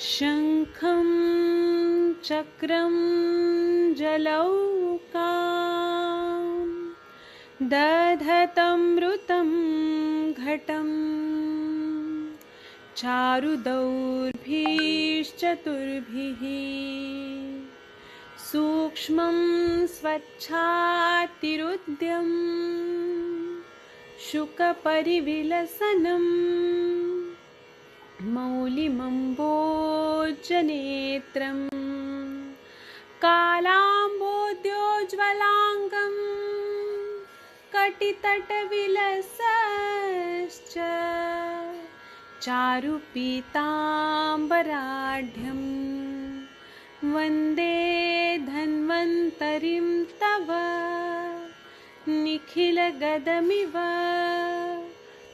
शङ्खं चक्रं जलौका दधतमृतं घटम् चारुदौर्भिश्चतुर्भिः सूक्ष्मं स्वच्छातिरुद्यम् शुकपरिविलसनम् मौलिमम्बोजनेत्रम् कालाम्बोद्योज्ज्वलाङ्गं कटितटविलसश्च चारुपीताम्बराढ्यं वन्दे धन्वन्तरिं तव निखिलगदमिव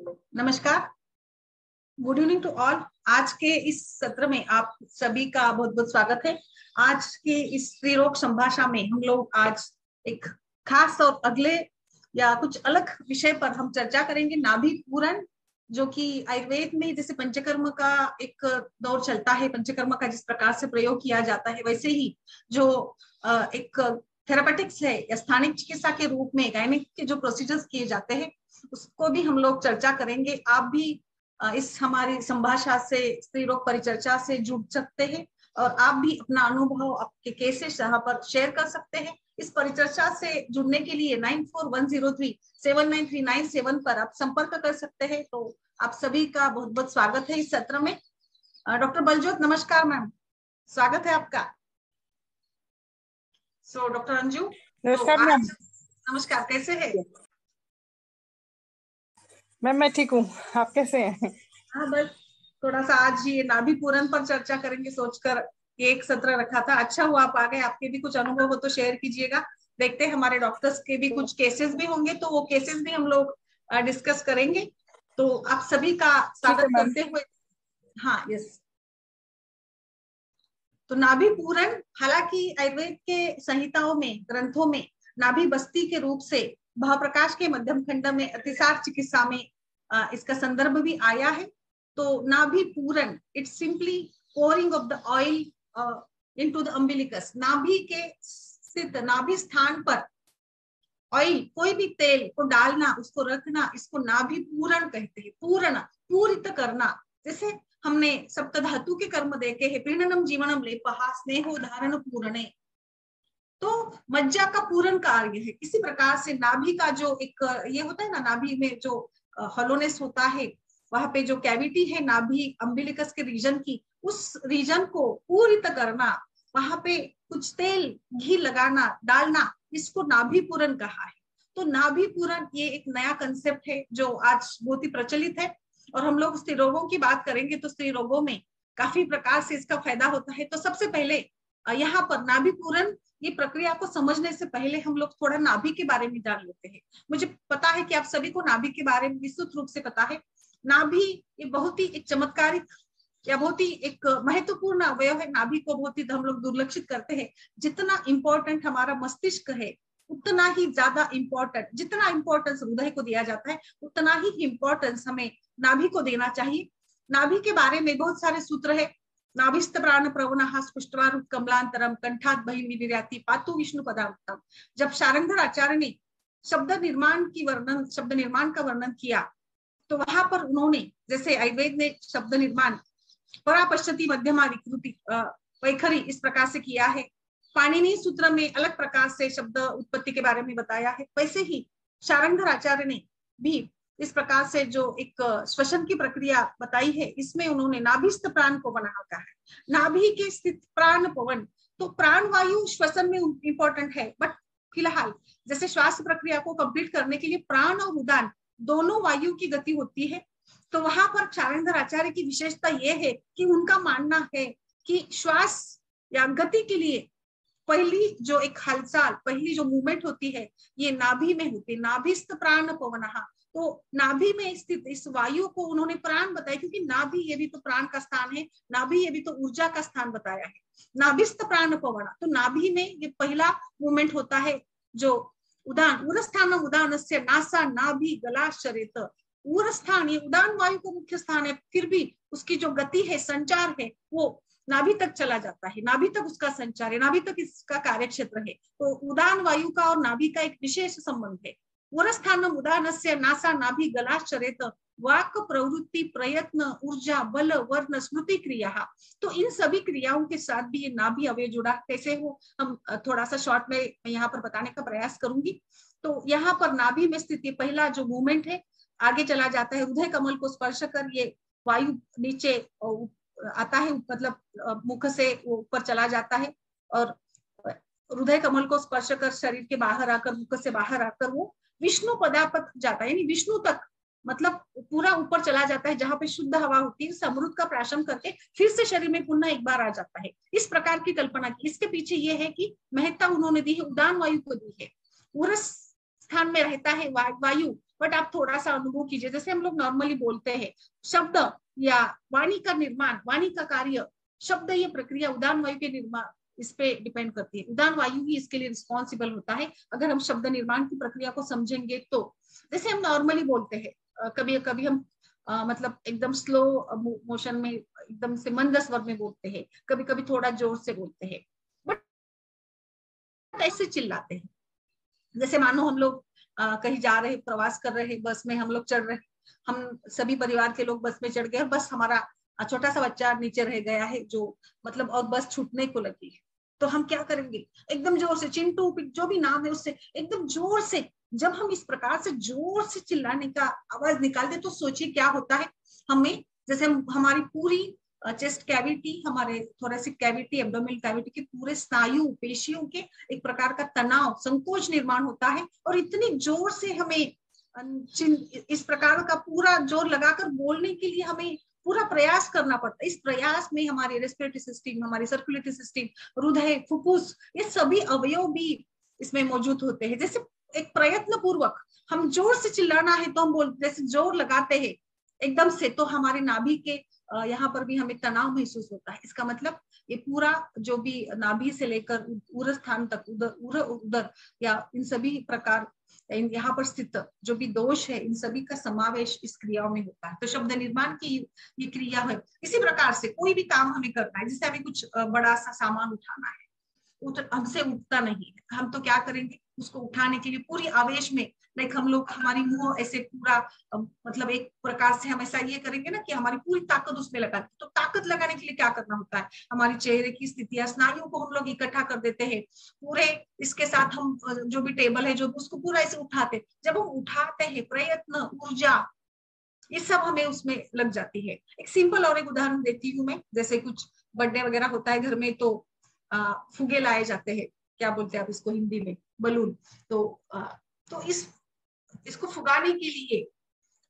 नमस्कार। गुड इवनिंग टू ऑल आज के इस सत्र में आप सभी का बहुत बहुत स्वागत है। आज के इस त्रिरोग संभाषा में हम लोग आज एक खास और अगले या कुछ अलग विषय पर हम चर्चा करेंगे। नाभि पूरण जो कि आयुर्वेद में जैसे पंचकर्म का एक दौर चलता है, पंचकर्म का जिस प्रकार से प्रयोग किया जाता है, वैसे ही जो एक थेरापेटिक्स है, या स्थानिक चिकित्सा के रूप में गायनिक के जो प्रोसीजर्स किए जाते हैं, उसको भी हम लोग चर्चा करेंगे। आप भी इस हमारी संभाषा से, स्त्री रोग परिचर्चा से जुड़ सकते हैं, और आप भी अपना अनुभव आपके केसेस यहाँ पर शेयर कर सकते हैं। इस परिचर्चा से जुड़ने के लिए nine four one zero three seven nine three nine seven पर आप संपर्क कर सकते हैं। तो आप सभी का बहुत बहुत स्वागत है इस सत्र में। डॉक्टर बलजोत, नमस्कार मैम। स्वागत है आपका। सो डॉक्टर अंजू नमस्कार तो मैम नमस्कार कैसे है? मैम मैं ठीक हूँ। आप कैसे हैं? हाँ बस थोड़ा सा आज ये नाभि पूरन पर चर्चा करेंगे सोचकर एक सत्र रखा था। अच्छा हुआ आप आ गए। आपके भी कुछ अनुभव हो तो शेयर कीजिएगा। देखते हैं हमारे डॉक्टर्स के भी कुछ केसेस भी होंगे तो वो केसेस भी हम लोग डिस्कस करेंगे। तो आप सभी का स्वागत करते हुए हाँ यस तो नाभि पूरण, हालाँकि आयुर्वेद के संहिताओं में, ग्रंथों में, नाभि बस्ती के रूप से भावप्रकाश के मध्यम खंड में अतिसार चिकित्सा में इसका संदर्भ भी आया है। तो नाभि पूरण it's simply pouring of the oil into the umbilicus नाभि के स्थित नाभि स्थान पर ऑयल कोई भी तेल को डालना, उसको रखना, इसको नाभि पूरण कहते हैं। पूर्ण, पूरित करना, जैसे हमने सप्त धातु के कर्म देखे हैं पीड़नम जीवनम लेपहा स्नेहो धारण पूरणे। तो मज्जा का पूर्ण कार्य है। इसी प्रकार से नाभि का जो एक, ये होता है ना, नाभि में जो हॉलोनेस होता है, वहाँ पे जो कैविटी है, नाभि अम्बिलिकस के रीजन की, उस रीजन को पूरित करना, वहाँ पे कुछ तेल, घी लगाना, डालना, इसको नाभि पूरण कहा है। तो नाभि पूरण ये एक नया कंसेप्ट है, जो आज बहुत ही प्रचलित है। और हम लोग स्त्री रोगों की बात करेंगे तो स्त्री रोगों में काफ़ी प्रकार से इसका फ़ायदा होता है। तो सबसे पहले यहाँ पर नाभि पूरण ये प्रक्रिया को समझने से पहले हम लोग थोड़ा नाभि के बारे में जान लेते हैं। मुझे पता है कि आप सभी को नाभि के बारे में विस्तृत रूप से पता है। नाभि ये बहुत ही एक चमत्कारिक या बहुत ही एक महत्वपूर्ण अवयव है। नाभि को बहुत ही हम लोग दुर्लक्षित करते हैं। जितना इंपॉर्टेंट हमारा मस्तिष्क है, उतना ही ज़्यादा इंपॉर्टेंट जितना इंपॉर्टेंस हृदय को दिया जाता है, उतना ही इंपॉर्टेंस हमें नाभि को देना चाहिए। नाभि के बारे में बहुत सारे सूत्र है। नाभिस्त प्राण प्रवण स्पुष्टवार कमलांतरम कंठात बहिर्निर्याति पातु विष्णु पदार्थम। जब शारंगधर आचार्य ने शब्द निर्माण की वर्णन, शब्द निर्माण का वर्णन किया तो वहाँ पर उन्होंने, जैसे आयुर्वेद ने शब्द निर्माण परापश्चति मध्यमा विकृति वैखरी इस प्रकार से किया है। पाणिनी सूत्र में अलग प्रकार से शब्द उत्पत्ति के बारे में बताया है। वैसे ही शारंगधर आचार्य ने भी इस प्रकार से जो एक श्वसन की प्रक्रिया बताई है, इसमें उन्होंने नाभिस्थ प्राण पवन कहा है। नाभि के स्थित प्राण पवन तो प्राण वायु श्वसन में इंपॉर्टेंट है बट फ़िलहाल जैसे श्वास प्रक्रिया को कंप्लीट करने के लिए प्राण और उदान दोनों वायु की गति होती है तो वहाँ पर क्षारेंद्र आचार्य की विशेषता यह है कि उनका मानना है कि श्वास या गति के लिए पहली जो एक हलचल, पहली जो मूवमेंट होती है, ये नाभि में होती है। नाभिस्त प्राण पवन तो नाभि में स्थित इस वायु को उन्होंने प्राण बताया, क्योंकि नाभि ये भी तो प्राण का स्थान है, नाभि ये भी तो ऊर्जा का स्थान बताया है। नाभिस्त प्राण पवन तो नाभि में ये पहला मूवमेंट होता है जो उदान, उरस्थान उदान से नासा नाभि गला शरीर उर ये उदान वायु का मुख्य स्थान है, फिर भी उसकी जो गति है, संचार है, वो नाभि तक चला जाता है। नाभि तक उसका संचार है, नाभि तक इसका कार्य क्षेत्र है। तो उदान वायु का और नाभि का एक विशेष संबंध है। उरस्थान उदान से नासा नाभि गलाश्चरित, वाक प्रवृत्ति, प्रयत्न, ऊर्जा, बल, वर्ण, स्मृति क्रिया। तो इन सभी क्रियाओं के साथ भी ये नाभि अवय जुड़ा कैसे हो, हम थोड़ा सा शॉर्ट में यहाँ पर बताने का प्रयास करूँगी। तो यहाँ पर नाभि में स्थित पहला जो मूवमेंट है, आगे चला जाता है, हृदय कमल को स्पर्श कर ये वायु नीचे आता है मतलब मुख से ऊपर चला जाता है और हृदय कमल को स्पर्श कर शरीर के बाहर आकर, मुख से बाहर आकर वो विष्णु पदापत जाता है, यानी विष्णु तक मतलब पूरा ऊपर चला जाता है, जहाँ पे शुद्ध हवा होती है समृद्ध का प्राशन करके फिर से शरीर में पुनः एक बार आ जाता है। इस प्रकार की कल्पना की। इसके पीछे ये है कि महत्ता उन्होंने दी है, उदान वायु को दी है। पूरा स्थान में रहता है वायु, बट आप थोड़ा सा अनुभव कीजिए। जैसे हम लोग नॉर्मली बोलते हैं, शब्द या वाणी का निर्माण, वाणी का कार्य, शब्द ये प्रक्रिया उदान वायु के निर्माण इस पे डिपेंड करती है। उदान वायु ही इसके लिए रिस्पॉन्सिबल होता है। अगर हम शब्द निर्माण की प्रक्रिया को समझेंगे तो जैसे हम नॉर्मली बोलते हैं कभी कभी हम आ, मतलब एकदम स्लो मोशन में एकदम से मंद स्वर में बोलते हैं। कभी कभी थोड़ा ज़ोर से बोलते हैं। बट ऐसे चिल्लाते हैं। जैसे मानो हम लोग कहीं जा रहे प्रवास कर रहे बस में हम लोग चढ़ रहे हम सभी परिवार के लोग बस में चढ़ गए बस हमारा छोटा सा बच्चा नीचे रह गया है जो मतलब और बस छूटने को लगी है। तो हम क्या करेंगे? एकदम ज़ोर से, चिंटू जो भी नाम है उससे, एकदम ज़ोर से, जब हम इस प्रकार से ज़ोर से चिल्लाने का आवाज़ निकालते तो सोचिए क्या होता है? हमें, जैसे हम, हमारी पूरी चेस्ट कैविटी हमारे थोरेसिक कैविटी एब्डोमिनल कैविटी के पूरे स्नायु, पेशियों के एक प्रकार का तनाव, संकोच निर्माण होता है और इतनी ज़ोर से हमें इस प्रकार का पूरा ज़ोर लगाकर बोलने के लिए हमें पूरा प्रयास करना पड़ता है। इस प्रयास में हमारी रेस्पिरेटरी सिस्टम हमारी सर्कुलेटरी सिस्टम हृदय फुफ्फुस ये सभी अवयव भी इसमें मौजूद होते हैं। जैसे एक प्रयत्न पूर्वक हम ज़ोर से चिल्लाना है तो हम बोल, जैसे ज़ोर लगाते हैं, एकदम से तो हमारे नाभि के यहाँ पर भी हमें तनाव महसूस होता है। इसका मतलब ये पूरा जो भी नाभि से लेकर उर स्थान तक उधर उर उधर या इन सभी प्रकार यहाँ पर स्थित जो भी दोष है, इन सभी का समावेश इस क्रियाओं में होता है। तो शब्द निर्माण की ये क्रिया है, इसी प्रकार से कोई भी काम हमें करना है जैसे हमें कुछ बड़ा सा सामान उठाना है। उठ हमसे उठता नहीं हम तो क्या करेंगे? उसको उठाने के लिए, पूरी आवेश में लाइक हम लोग, हमारी मुँह ऐसे पूरा मतलब एक प्रकार से हम ऐसा ये करेंगे ना कि हमारी पूरी ताकत उसमें लगा तो ताकत लगाने के लिए क्या करना होता है? हमारी चेहरे की स्थिति स्नायुओं को हम लोग इकट्ठा कर देते हैं। पूरे इसके साथ हम जो भी टेबल है, जो उसको पूरा ऐसे उठाते जब हम उठाते हैं, प्रयत्न, ऊर्जा, ये सब हमें उसमें लग जाती है। एक सिंपल और एक उदाहरण देती हूँ मैं। जैसे कुछ बर्थडे वगैरह होता है घर में तो फुगे लाए जाते हैं। क्या बोलते हैं आप इसको हिंदी में? बलून। तो आ, तो इस इसको फुगाने के लिए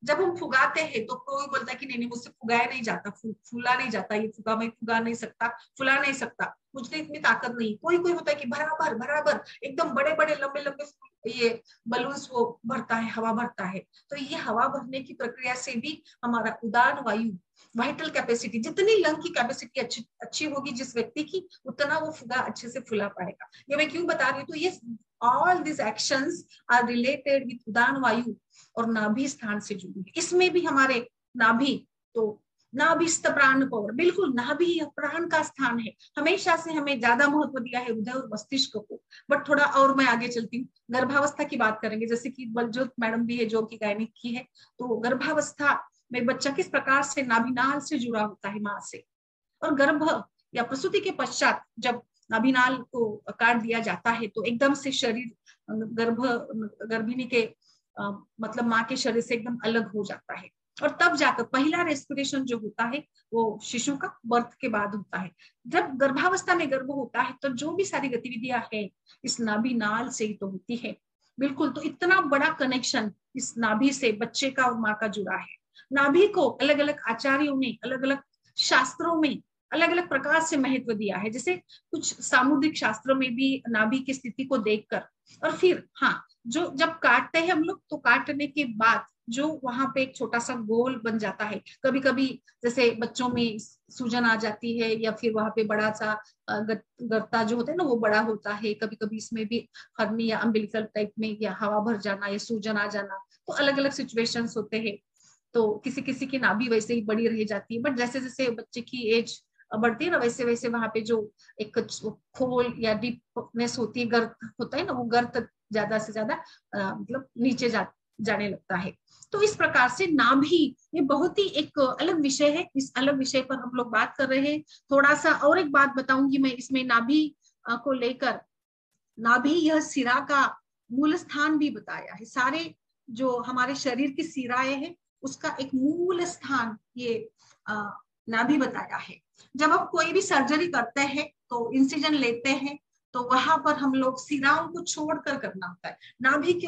जब हम फुगाते हैं तो कोई बोलता है कि नहीं नहीं मुझसे फुगाया नहीं जाता फू, फूला नहीं जाता ये फुगा मैं फुगा नहीं सकता फुला नहीं सकता। मुझे इतनी ताकत नहीं। कोई कोई होता है कि बराबर बराबर, एकदम बड़े बड़े लंबे लंबे ये बलून्स वो भरता है, हवा भरता है। तो ये हवा भरने की प्रक्रिया से भी हमारा उदान वायु वाइटल कैपेसिटी जितनी लंग की कैपेसिटी अच्छी अच्छी होगी, जिस व्यक्ति की, उतना वो फुगा अच्छे से फुला पाएगा। ये मैं क्यों बता रही हूँ? तो ये all this actions are related with उदान वायु और नाभि स्थान से जुड़ी है इसमें भी हमारे नाभि तो नाभि प्राण पवर बिल्कुल नाभि प्राण का स्थान है। हमेशा से हमें ज़्यादा महत्व दिया है हृदय और मस्तिष्क को। बट थोड़ा और मैं आगे चलती हूँ। गर्भावस्था की बात करेंगे जैसे कि बलजोत मैडम भी है जो की गायनिक की है तो गर्भावस्था में बच्चा किस प्रकार से नाभिनाल से जुड़ा होता है माँ से? और गर्भ या प्रसूति के पश्चात जब नाभिनाल को काट दिया जाता है तो एकदम से शरीर गर्भ गर्भिणी के आ, मतलब माँ के शरीर से एकदम अलग हो जाता है। और तब जाकर पहला रेस्पिरेशन जो होता है, वो शिशु का बर्थ के बाद होता है। जब गर्भावस्था में गर्भ होता है तो जो भी सारी गतिविधियाँ है, इस नाभि नाल से ही तो होती है। बिल्कुल तो इतना बड़ा कनेक्शन इस नाभि से बच्चे का और माँ का जुड़ा है। नाभि को अलग अलग आचार्यों ने अलग अलग शास्त्रों में अलग अलग प्रकार से महत्व दिया है। जैसे कुछ सामुद्रिक शास्त्रों में भी नाभि की स्थिति को देखकर। और फिर हाँ जो जब काटते हैं हम लोग तो काटने के बाद जो वहाँ पे एक छोटा सा गोल बन जाता है। कभी कभी जैसे बच्चों में सूजन आ जाती है या फिर वहाँ पे बड़ा सा गर्ता जो होता है ना वो बड़ा होता है। कभी कभी इसमें भी हर्नी या अम्बिलिकल टाइप में या हवा भर जाना या सूजन आ जाना तो अलग अलग सिचुएशन होते हैं। तो किसी किसी की नाभि वैसे ही बड़ी रह जाती है बट जैसे जैसे बच्चे की एज बढ़ती है ना वैसे वैसे वहाँ पे जो एक खोल या डीपनेस होती है, गर्त होता है ना, वो गर्त ज़्यादा से ज़्यादा मतलब नीचे जा जाने लगता है। तो इस प्रकार से नाभि ये बहुत ही एक अलग विषय है। इस अलग विषय पर हम लोग बात कर रहे हैं। थोड़ा सा और एक बात बताऊँगी मैं इसमें नाभि को लेकर। नाभि यह सिरा का मूल स्थान भी बताया है। सारे जो हमारे शरीर की सिराए हैं, उसका एक मूल स्थान ये नाभि बताया है। जब हम कोई भी सर्जरी करते हैं तो इंसिजन लेते हैं तो वहाँ पर हम लोग सिराओं को छोड़कर करना होता है। नाभि के